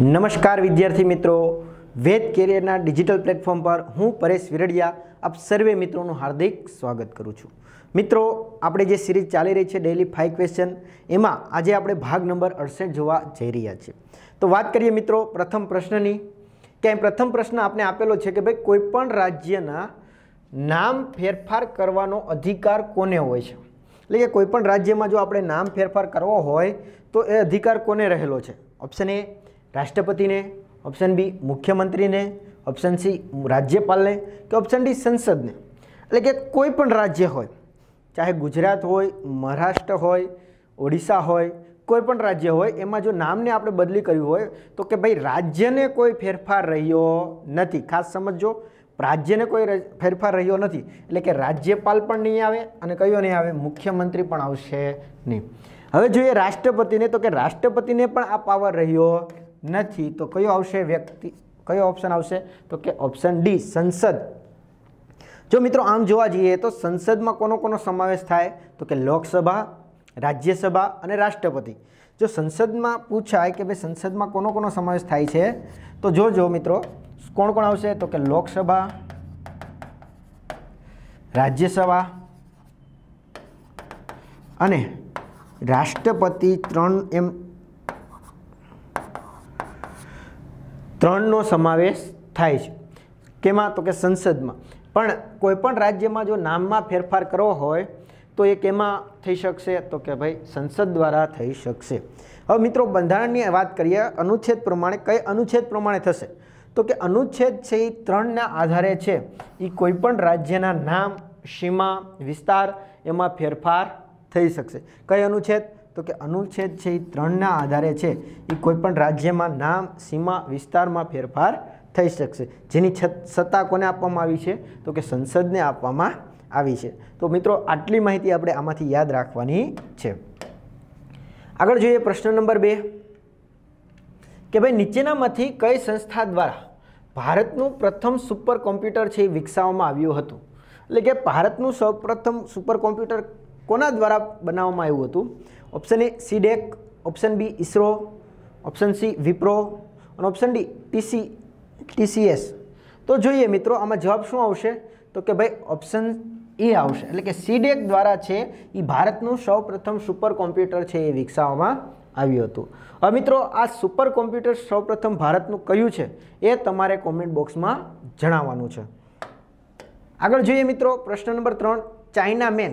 નમસ્કાર વિદ્યાર્થી મિત્રો. વેદ કેરિયરના ડિજિટલ પ્લેટફોર્મ પર હું પરેશ વિરડિયા આપ સર્વે મિત્રોનું હાર્દિક સ્વાગત કરું છું. મિત્રો, આપણે જે સિરીઝ ચાલી રહી છે ડેઇલી ફાઇવ ક્વેશ્ચન એમાં આજે આપણે ભાગ નંબર અડસઠ જોવા જઈ રહ્યા છીએ. તો વાત કરીએ મિત્રો પ્રથમ પ્રશ્નની. કે પ્રથમ પ્રશ્ન આપણે આપેલો છે કે ભાઈ કોઈપણ રાજ્યના નામ ફેરફાર કરવાનો અધિકાર કોને હોય છે? એટલે કે કોઈપણ રાજ્યમાં જો આપણે નામ ફેરફાર કરવો હોય, તો એ અધિકાર કોને રહેલો છે? ઓપ્શન એ રાષ્ટ્રપતિને ઓપ્શન બી મુખ્યમંત્રીને ઓપ્શન સી રાજ્યપાલને કે ઓપ્શન ડી સંસદને. એટલે કે કોઈ પણ રાજ્ય હોય, ચાહે ગુજરાત હોય, મહારાષ્ટ્ર હોય, ઓડિશા હોય, કોઈ પણ રાજ્ય હોય, એમાં જો નામને આપણે બદલી કર્યું હોય, તો કે ભાઈ રાજ્યને કોઈ ફેરફાર રહ્યો નથી. ખાસ સમજજો, રાજ્યને કોઈ ફેરફાર રહ્યો નથી. એટલે કે રાજ્યપાલ પણ નહીં આવે અને કયો નહીં આવે? મુખ્યમંત્રી પણ આવશે નહીં. હવે જોઈએ રાષ્ટ્રપતિને, તો કે રાષ્ટ્રપતિને પણ આ પાવર રહ્યો નથી, તો કયો આવશે વ્યક્તિ? કયો ઓપ્શન આવશે? તો કે ઓપ્શન ડી સંસદ. જો મિત્રો આમ જોવા જઈએ તો સંસદમાં કોનો કોનો સમાવેશ થાય? તો કે લોકસભા, રાજ્યસભા અને રાષ્ટ્રપતિ. જો સંસદમાં પૂછાય કે ભાઈ સંસદમાં કોનો કોનો સમાવેશ થાય છે, તો જોજો મિત્રો, કોણ કોણ આવશે? તો કે લોકસભા, રાજ્યસભા અને રાષ્ટ્રપતિ ત્રણ એમ ત્રણનો સમાવેશ થાય છે. કેમાં? તો કે સંસદમાં. પણ કોઈપણ રાજ્યમાં જો નામમાં ફેરફાર કરવો હોય, તો એ કેમાં થઈ શકશે? તો કે ભાઈ સંસદ દ્વારા થઈ શકશે. હવે મિત્રો, બંધારણની વાત કરીએ, અનુચ્છેદ પ્રમાણે કઈ અનુચ્છેદ પ્રમાણે થશે? તો કે અનુચ્છેદ છે એ ત્રણના આધારે છે. એ કોઈપણ રાજ્યના નામ, સીમા, વિસ્તાર એમાં ફેરફાર થઈ શકશે. કઈ અનુચ્છેદ? તો કે અનુચ્છેદ છે એ ત્રણના આધારે છે. એ કોઈપણ રાજ્યમાં નામ, સીમા, વિસ્તારમાં ફેરફાર થઈ શકશે. જેની સત્તા કોને આપવામાં આવી છે? તો કે સંસદને આપવામાં આવી છે. તો મિત્રો, આટલી માહિતી આપણે આમાંથી યાદ રાખવાની છે. આગળ જોઈએ પ્રશ્ન નંબર બે. કે ભાઈ, નીચેનામાંથી કઈ સંસ્થા દ્વારા ભારતનું પ્રથમ સુપર કોમ્પ્યુટર છે એ વિકસાવવામાં આવ્યું હતું? એટલે કે ભારતનું સૌપ્રથમ સુપર કોમ્પ્યુટર કોના દ્વારા બનાવવામાં આવ્યું હતું? Option A CDAC option B ISRO option C Wipro અને ઓપ્શન ડી ટીસી ટીસીએસ તો જોઈએ મિત્રો, આમાં જવાબ શું આવશે? તો કે ભાઈ ઓપ્શન એ આવશે. એટલે કે સીડેક દ્વારા છે એ ભારતનું સૌપ્રથમ સુપર કોમ્પ્યુટર છે એ વિકસાવવામાં આવ્યું હતું. હવે મિત્રો, આ સુપર કોમ્પ્યુટર સૌપ્રથમ ભારતનું કયું છે? એ તમારે કોમેન્ટ બોક્સમાં જણાવવાનું છે. આગળ જોઈએ મિત્રો, પ્રશ્ન નંબર ત્રણ ચાઇના મેન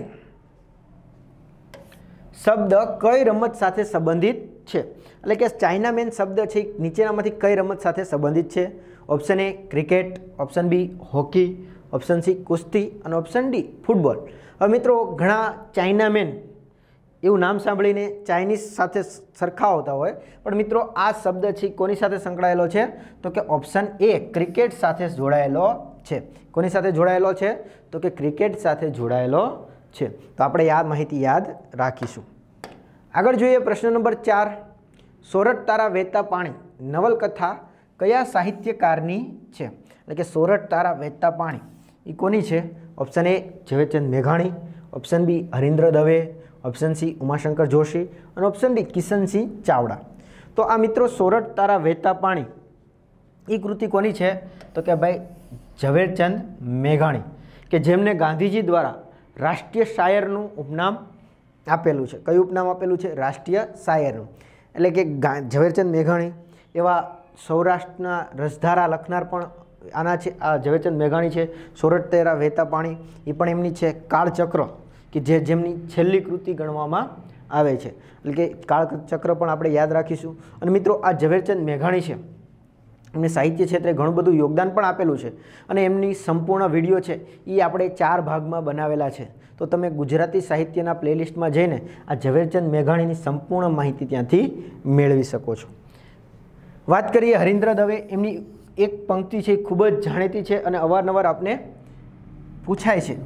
શબ્દ કઈ રમત સાથે સંબંધિત છે? એટલે કે ચાઇના મેન શબ્દ છે, નીચેનામાંથી કઈ રમત સાથે સંબંધિત છે? Option A cricket option B hockey option C કુસ્તી અને ઓપ્શન ડી ફૂટબોલ હવે મિત્રો, ઘણા ચાઇના મેન એવું નામ સાંભળીને ચાઇનીઝ સાથે સરખાવતા હોય, પણ મિત્રો, આ શબ્દ છે કોની સાથે સંકળાયેલો છે? તો કે ઓપ્શન એ ક્રિકેટ સાથે જોડાયેલો છે. કોની સાથે જોડાયેલો છે? તો કે ક્રિકેટ સાથે જોડાયેલો છે. તો આપણે આ માહિતી યાદ રાખીશું. આગળ જોઈએ પ્રશ્ન નંબર ચાર. સોરઠ તારા વહેતા પાણી નવલકથા કયા સાહિત્યકારની છે? એટલે કે સોરઠ તારા વહેતા પાણી એ કોની છે? ઓપ્શન એ ઝવેરચંદ મેઘાણી. Option B Harindra Dave. Option C Umashankar Joshi. અને ઓપ્શન ડી કિશનસિંહ ચાવડા. તો આ મિત્રો સોરઠ તારા વહેતા પાણી એ કૃતિ કોની છે? તો કે ભાઈ ઝવેરચંદ મેઘાણી, કે જેમને ગાંધીજી દ્વારા રાષ્ટ્રીય શાયરનું ઉપનામ આપેલું છે. કયું ઉપનામ આપેલું છે? રાષ્ટ્રીય શાયરનું. એટલે કે ઝવેરચંદ મેઘાણી એવા સૌરાષ્ટ્રના રસધારા લખનાર પણ આના છે. આ ઝવેરચંદ મેઘાણી છે, સોરઠ તેરા વહેતા પાણી એ પણ એમની છે કાળચક્ર, કે જે, જેમની છેલ્લી કૃતિ ગણવામાં આવે છે. એટલે કે કાળચક્ર પણ આપણે યાદ રાખીશું. અને મિત્રો, આ ઝવેરચંદ મેઘાણી છે એમને સાહિત્ય ક્ષેત્રે ઘણું બધું યોગદાન પણ આપેલું છે અને એમની સંપૂર્ણ વીડિયો છે એ આપણે ચાર ભાગમાં બનાવેલા છે. તો તમે ગુજરાતી સાહિત્યના પ્લેલિસ્ટમાં જઈને આ ઝવેરચંદ મેઘાણીની સંપૂર્ણ માહિતી ત્યાંથી મેળવી શકો છો. વાત કરીએ હરિન્દ્ર દવે, એમની એક પંક્તિ છે ખૂબ જ જાણીતી છે અને અવારનવાર આપને પૂછાય છે.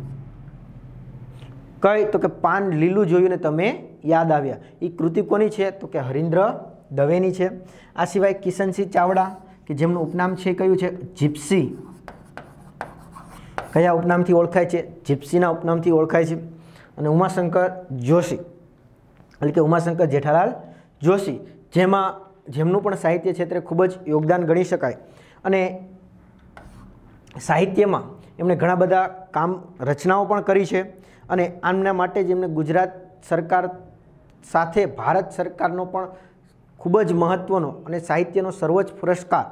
કઈ? તો કે પાન લીલું જોયું ને તમે યાદ આવ્યા. એ કૃતિ કોની છે? તો કે હરિન્દ્ર દવેની છે. આ સિવાય કિશનસિંહ ચાવડા કે જેમનું ઉપનામ છે કયું છે? જીપ્સી. કયા ઉપનામથી ઓળખાય છે? જીપ્સીના ઉપનામથી ઓળખાય છે. અને ઉમાશંકર જોશી. એટલે કે ઉમાશંકર જેઠાલાલ જોશી. જેમાં, જેમનું પણ સાહિત્ય ક્ષેત્રે ખૂબ જ યોગદાન ગણી શકાય. અને સાહિત્યમાં એમણે ઘણા બધા કામ, રચનાઓ પણ કરી છે. અને આમના માટે જ એમને ગુજરાત સરકાર સાથે ભારત સરકારનો પણ ખૂબ જ મહત્ત્વનો અને સાહિત્યનો સર્વોચ્ચ પુરસ્કાર.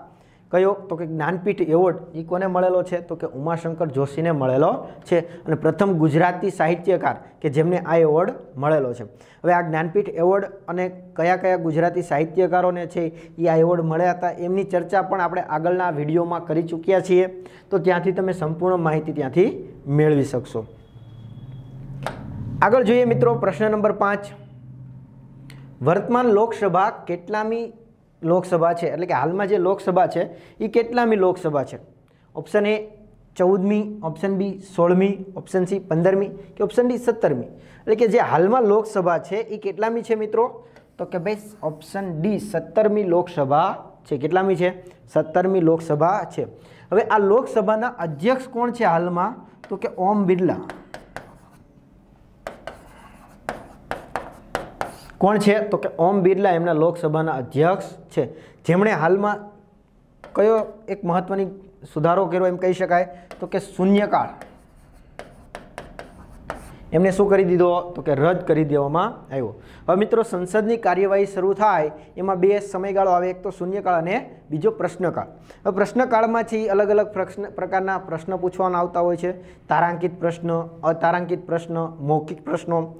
કયો? તો કે જ્ઞાનપીઠ એવોર્ડ. એ કોને મળેલો છે? તો કે ઉમાશંકર જોશીને મળેલો છે. અને પ્રથમ ગુજરાતી સાહિત્યકાર કે જેમને આ એવોર્ડ મળેલો છે. હવે આ જ્ઞાનપીઠ એવોર્ડ અને કયા કયા ગુજરાતી સાહિત્યકારોને છે એ આ એવોર્ડ મળ્યા હતા એમની ચર્ચા પણ આપણે આગળના વિડીયોમાં કરી ચૂક્યા છીએ. તો ત્યાંથી તમે સંપૂર્ણ માહિતી ત્યાંથી મેળવી શકશો. આગળ જોઈએ મિત્રો પ્રશ્ન નંબર પાંચ. વર્તમાન લોકસભા કેટલામી લોકસભા છે? એટલે કે હાલમાં જે લોકસભા છે એ કેટલામી લોકસભા છે? ઓપ્શન એ ચૌદમી ઓપ્શન બી સોળમી ઓપ્શન સી પંદરમી કે ઓપ્શન ડી સત્તરમી? એટલે કે જે હાલમાં લોકસભા છે એ કેટલામી છે મિત્રો? તો કે ભાઈ ઓપ્શન ડી સત્તરમી લોકસભા છે. કેટલામી છે? સત્તરમી લોકસભા છે. હવે આ લોકસભાના અધ્યક્ષ કોણ છે હાલમાં? તો કે ઓમ બિરલા. કોણ છે? તો કે ઓમ બિરલા એમના લોકસભાના અધ્યક્ષ છે. જેમણે હાલમાં કયો એક મહત્વની સુધારો કર્યો એમ કહી શકાય? તો કે શૂન્યકાળ. એમને શું કરી દીધો? તો કે રદ કરી દેવામાં આવ્યો. હવે મિત્રો, સંસદની કાર્યવાહી શરૂ થાય, એમાં બે સમયગાળો આવે. એક તો શૂન્યકાળ અને બીજો પ્રશ્નકાળ. હવે પ્રશ્નકાળમાંથી અલગ અલગ પ્રશ્ન, પ્રકારના પ્રશ્ન પૂછવાના આવતા હોય છે. તારાંકિત પ્રશ્ન, અતારાંકિત પ્રશ્ન, મૌખિક પ્રશ્નો.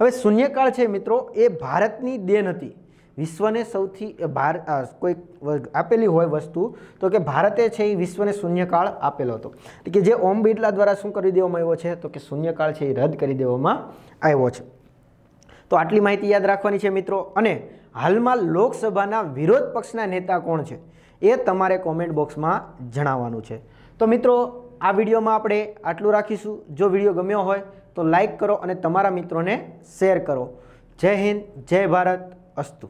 હવે શૂન્યકાળ છે મિત્રો, એ ભારતની દેન હતી. વિશ્વને સૌથી ભાર કોઈ આપેલી હોય વસ્તુ, તો કે ભારતે છે એ વિશ્વને શૂન્યકાળ આપેલો હતો. કે જે ઓમ બિરલા દ્વારા શું કરી દેવામાં આવ્યો છે? તો કે શૂન્યકાળ છે એ રદ કરી દેવામાં આવ્યો છે. તો આટલી માહિતી યાદ રાખવાની છે મિત્રો. અને હાલમાં લોકસભાના વિરોધ પક્ષના નેતા કોણ છે? એ તમારે કોમેન્ટ બોક્સમાં જણાવવાનું છે. તો મિત્રો, આ વિડીયોમાં આપણે આટલું રાખીશું. જો વીડિયો ગમ્યો હોય તો લાઈક કરો અને તમારા મિત્રોને શેર કરો. જય હિન્દ જય ભારત અસ્તુ.